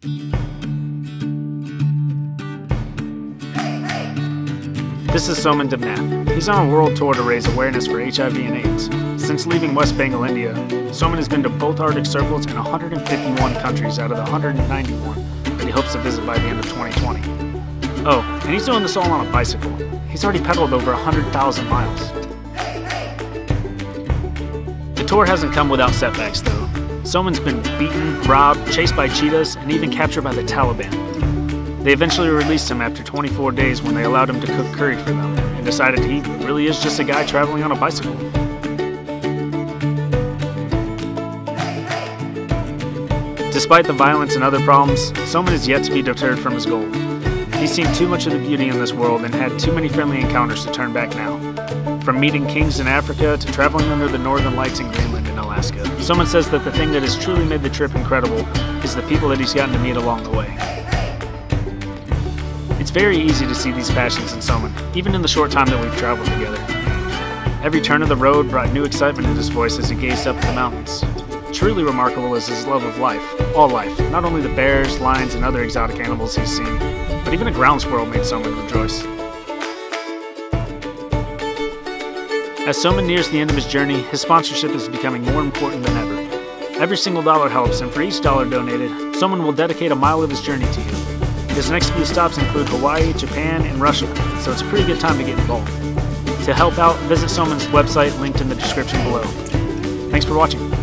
This is Somen Debnath. He's on a world tour to raise awareness for HIV and AIDS. Since leaving West Bengal, India, Somen has been to both Arctic circles in 151 countries out of the 191 that he hopes to visit by the end of 2020. Oh, and he's doing this all on a bicycle. He's already pedaled over 100,000 miles. The tour hasn't come without setbacks, though. Somen's been beaten, robbed, chased by cheetahs, and even captured by the Taliban. They eventually released him after 24 days when they allowed him to cook curry for them and decided he really is just a guy traveling on a bicycle. Despite the violence and other problems, Somen is yet to be deterred from his goal. He's seen too much of the beauty in this world and had too many friendly encounters to turn back now. From meeting kings in Africa to traveling under the northern lights in Greenland and Alaska. Somen says that the thing that has truly made the trip incredible is the people that he's gotten to meet along the way. It's very easy to see these passions in someone, even in the short time that we've traveled together. Every turn of the road brought new excitement in his voice as he gazed up at the mountains. Truly remarkable is his love of life, all life, not only the bears, lions, and other exotic animals he's seen, but even a ground squirrel made Somen rejoice. As Somen nears the end of his journey, his sponsorship is becoming more important than ever. Every single dollar helps, and for each dollar donated, Somen will dedicate a mile of his journey to you. His next few stops include Hawaii, Japan, and Russia, so it's a pretty good time to get involved. To help out, visit Somen's website linked in the description below. Thanks for watching.